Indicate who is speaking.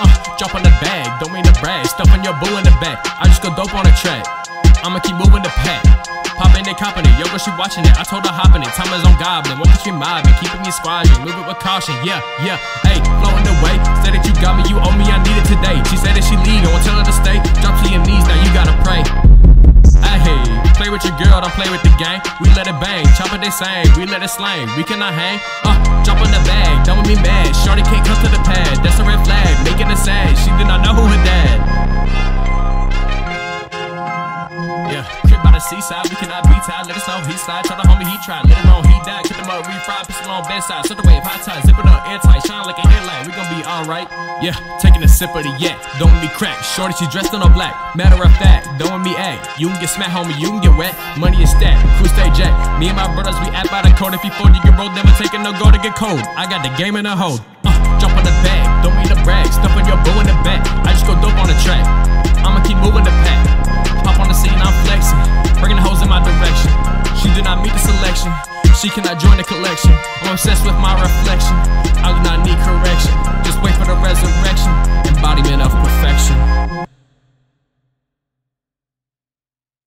Speaker 1: Uh, jump on the bag, don't mean to brag. Stuffing your boo in the back. I just go dope on a track. I'ma keep moving the pack. Pop in coppin' it, yo girl she watching it. I told her hoppin' it. Time is on goblin, one me mobbing, keeping me squashing, moving with caution. Yeah, yeah, hey, floating away. Say that you got me, you owe me, I need it today. She said that she leaving, won't tell her to stay. Drop to your knees, now you gotta pray play with the gang. We let it bang, chop it they same, we let it slang. We cannot hang. Uh, jump on the bag, don't be mad. Shorty can't come to the pad, that's a red flag, making it sad. She did not know who her dad. Yeah, crib by the seaside, we cannot be tied. Let us know he slide. Tell the homie he tried. Let him know he died. Cut him up, refried, pistol on bedside. Set the wave, high tide, zip it up, airtight, shine like a be alright. Yeah, taking a sip of the yak. Don't me crack. Shorty, she dressed in all black. Matter of fact, don't me act. You can get smacked, homie, you can get wet. Money is stacked. Crew stay jack. Me and my brothers, we act by the code. If you 40, you can roll, never taking no go to get cold. I got the game in a hold. Uh, jump on the bag. Don't mean to brag. Stuffing your boo in the back. I just go dope on the track. I'ma keep moving the pack. Pop on the scene, I'm flexing. Bringing the hoes in my direction. She did not meet the selection. She cannot join the collection. I'm obsessed with my reflection action.